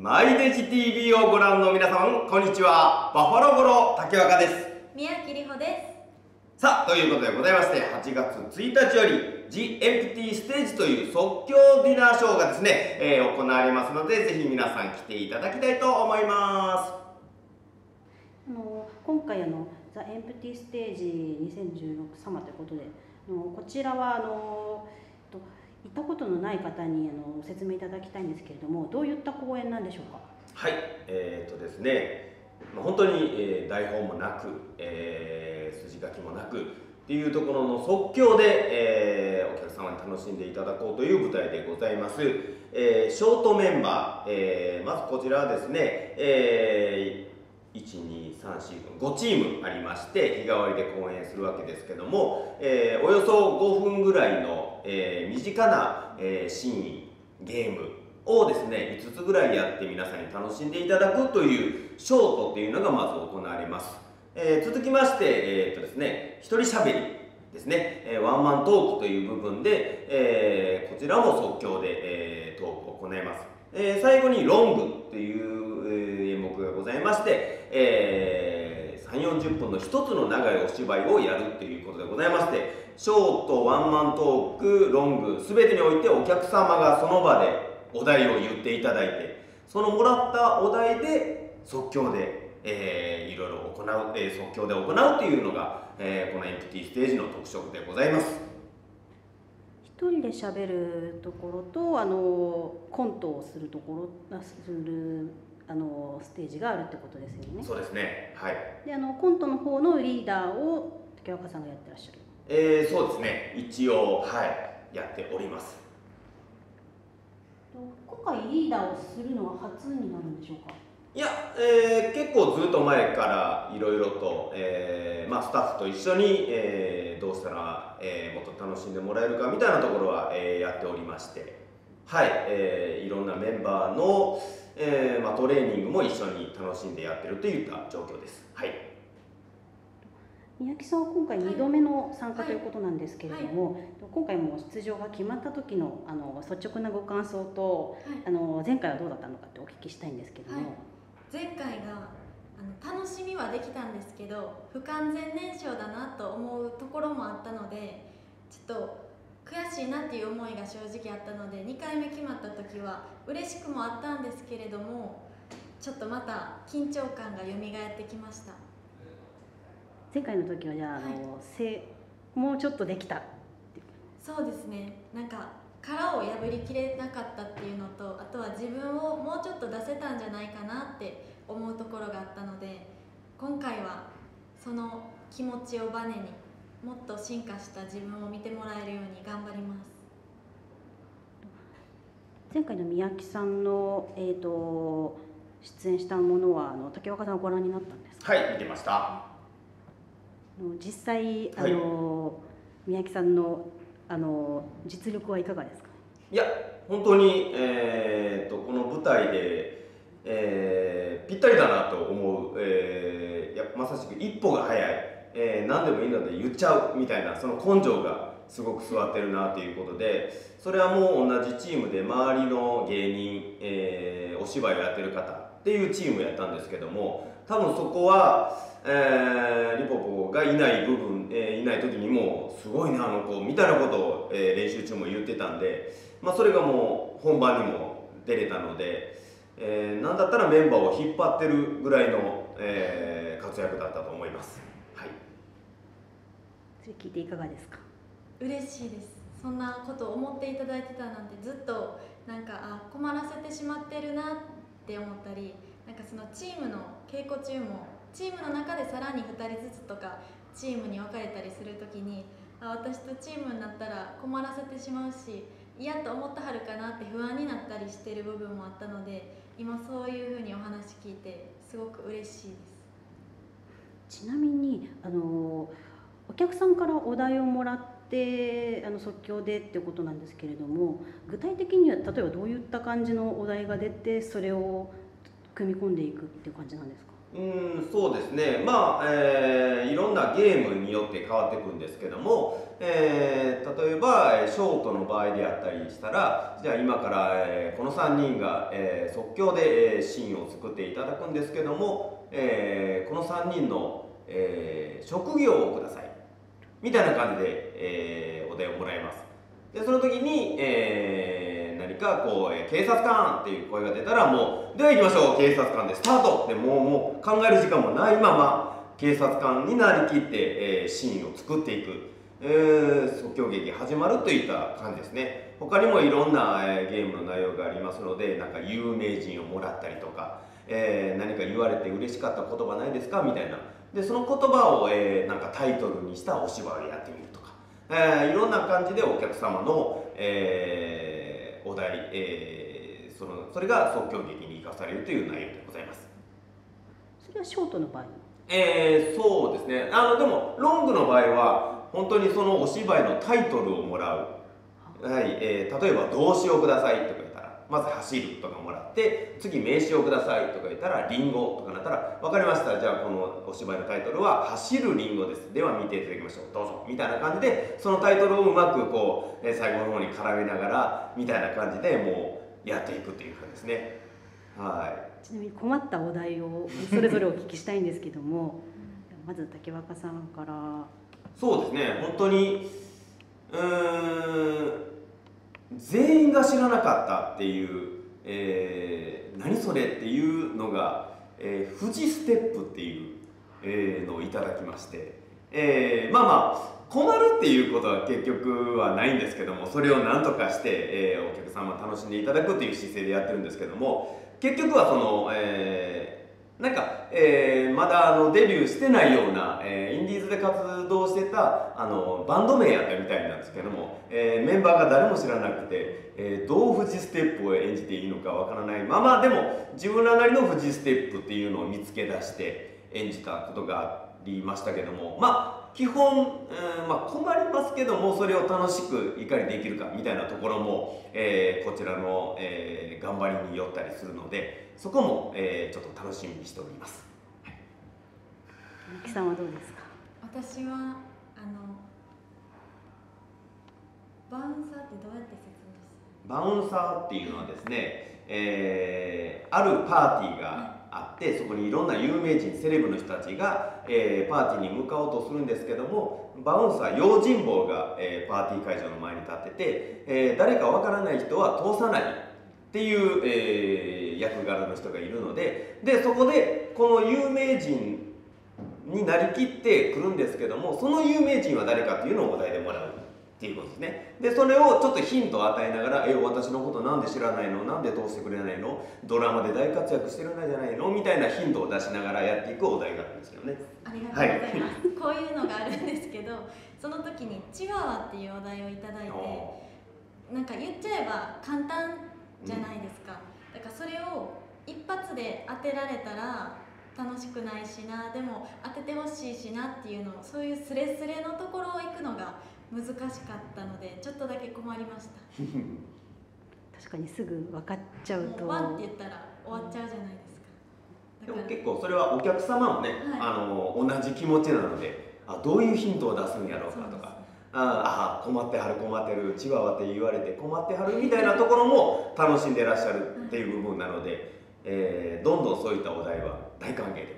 マイデジ TV をご覧の皆さん、こんにちは。バファローゴロ竹若です。宮城里穂ですさあ、ということでございまして、8月1日より The Empty Stage という即興ディナーショーがですね、えー行われますので、ぜひ皆さん来ていただきたいと思います。あの今回あの「ザ・エンプティステージ2016サマー」ということであのこちらはあのえっと行ったことのない方にあの説明いただきたいんですけれどもどういった公演なんでしょうか？はい、えー、とですね、まあ本当に、えー台本もなく、えー筋書きもなくっていうところの即興で、えーお客様に楽しんでいただこうという舞台でございます。えーショートメンバー、えーまずこちらはですね、えー1、2、3、4、5チームありまして日替わりで公演するわけですけども、えーおよそ5分ぐらいの、えー身近な、えーシーンゲームをですね5つぐらいやって皆さんに楽しんでいただくというショートっていうのがまず行われます、え続きまして、えーとですね一人しゃべりですね、えワンマントークという部分で、えこちらも即興で、えトークを行います、え最後にロングっていう、え目がございまして、えー、3 4 0分の一つの長いお芝居をやるっていうことでございましてショートワンマントークロング全てにおいてお客様がその場でお題を言っていただいてそのもらったお題で即興で、えーいろいろ行う、えー即興で行うというのが、えーこのエンプティステージの特色でございます。一人で喋るところとあのコントをするところするあのステージがあるってことですよね。そうですね。はい。であのコントの方のリーダーを竹若さんがやってらっしゃる。えーそうですね。一応はいやっております。今回リーダーをするのは初になるんでしょうか？いや、えー結構ずっと前からいろいろと、えーまあ、スタッフと一緒に、えーどうしたら、えーもっと楽しんでもらえるかみたいなところは、えーやっておりまして。はい、えーいろんなメンバーの、えーまあ、トレーニングも一緒に楽しんでやってるといった状況です。はい。宮城さんは今回2度目の参加ということなんですけれども、は今回も出場が決まった時のあの率直なご感想とはい。あの前回はどうだったのかってお聞きしたいんですけども、はい。前回があの楽しみはできたんですけど不完全燃焼だなと思うところもあったのでちょっと悔しいなっていう思いが正直あったので2回目決まった時は嬉しくもあったんですけれどもちょっとまた緊張感が蘇ってきました。前回の時はじゃああの、せもうちょっとできたそうですね。なんか殻を破りきれなかったっていうのとあとは自分をもうちょっと出せたんじゃないかなって思うところがあったので今回はその気持ちをバネにもっと進化した自分を見てもらえるように頑張ります。前回の宮城さんの、えー、と出演したものはあの竹若さんはご覧になったんですか？はい見てました。あの実際あはい。の、宮城さんのあの実力はいかがですか？いや本当に、えー、とこの舞台で、えーぴったりだなと思う、えーやまさしく一歩が早い、えー何でもいいので言っちゃうみたいなその根性がすごく座ってるなということでそれはもう同じチームで周りの芸人、えーお芝居をやってる方っていうチームやったんですけども多分そこは、えーリポポがいない部分、えーいない時にもすごいなあの子みたいなことを、えー練習中も言ってたんで、まあ、それがもう本番にも出れたので、えーなんだったらメンバーを引っ張ってるぐらいの、えー活躍だったと思います。はいそれ聞いていかがですか？嬉しいです。そんなことを思っていただいてたなんてずっとなんかあ困らせてしまってるなって思ったりなんかそのチームの稽古中もチームの中でさらに2人ずつとかチームに分かれたりする時にあ私とチームになったら困らせてしまうし嫌と思ってはるかなって不安になったりしてる部分もあったので今そういうふうにお話聞いてすごく嬉しいです。ちなみにあのお客さんからお題をもらってあの即興でっていうことなんですけれども具体的には例えばどういった感じのお題が出てそれを組み込んでいくっていう感じなんですか？うんそうですね。まあ、えーいろんなゲームによって変わってくんですけども、えー例えばショートの場合であったりしたらじゃあ今から、えーこの3人が、えー即興で、えーシーンを作っていただくんですけども、えーこの3人の、えー職業をください。みたいな感じで、えーお題をもらいます。でその時に、えー何かこう、えー警察官っていう声が出たらもうでは行きましょう警察官でスタート。でもうもう考える時間もないまま警察官になりきって、えーシーンを作っていく、えー即興劇始まるといった感じですね。他にもいろんな、えーゲームの内容がありますのでなんか有名人をもらったりとか、えー何か言われて嬉しかった言葉ないですか？みたいなでその言葉を、えーなんかタイトルにしたお芝居をやってみるとか、えーいろんな感じでお客様の、えーお題、えーそのそれが即興劇に生かされるという内容でございます。それはショートの場合？えーそうですね。あのでもロングの場合は本当にそのお芝居のタイトルをもらう、はいえー例えば「動詞をください」とかまず「走る」とかもらって次名詞をくださいとか言ったら「リンゴ」とかなったら「分かりました。じゃあこのお芝居のタイトルは「走るリンゴです」では見ていただきましょう。どうぞ。みたいな感じでそのタイトルをうまくこう、えー最後の方に絡めながらみたいな感じでもうやっていくっていう感じですね。はい。ちなみに困ったお題をそれぞれお聞きしたいんですけども まず竹若さんから。そうですね。本当にうーん全員が知らなかったっていう、えー何それっていうのが、えー富士ステップっていう、えーのをいただきまして、えーまあまあ困るっていうことは結局はないんですけどもそれを何とかして、えーお客様楽しんでいただくという姿勢でやってるんですけども結局はその、えーなんか、えーまだあのデビューしてないような、えーインディーズで活動してたあのバンド名やったみたいなんですけども、えーメンバーが誰も知らなくて、えーどう富士ステップを演じていいのかわからない。まあまあでも自分らなりの富士ステップっていうのを見つけ出して演じたことがありましたけどもまあ基本、うんまあ、困りますけどもそれを楽しくいかにできるかみたいなところも、えーこちらの、えー頑張りに寄ったりするのでそこも、えーちょっと楽しみにしております。みきさんはどうですか？私はあのバウンサーってどうやって説明すバウンサーっていうのはですね、えーあるパーティーがあってそこにいろんな有名人セレブの人たちが、えーパーティーに向かおうとするんですけどもバウンサー用心棒が、えーパーティー会場の前に立ってて、えー誰かわからない人は通さないっていう、えー役柄の人がいるのででそこでこの有名人になりきってくるんですけどもその有名人は誰かっていうのをお題でもらう。っていうことですね。でそれをちょっとヒントを与えながら「え私のことなんで知らないの？なんで通してくれないの？ドラマで大活躍してるんじゃないの?」みたいなヒントを出しながらやっていくお題があるんですけどね。ありがとうございます、こういうのがあるんですけどその時に「チワワ」っていうお題をいただいてなんか言っちゃえば簡単じゃないですか、だからそれを一発で当てられたら楽しくないしなでも当ててほしいしなっていうのをそういうスレスレのところを行くのが難しかったのでちょっとだけ困りました。確かにすぐ分かっちゃうと。もうワンって言ったら終わっちゃうじゃないですか。でもだから結構それはお客様もね、はい。あの同じ気持ちなのであどういうヒントを出すんやろうかとか。ああ困ってはる困ってるチワワって言われて困ってはるみたいなところも楽しんでらっしゃるっていう部分なので、えーどんどんそういったお題は大歓迎で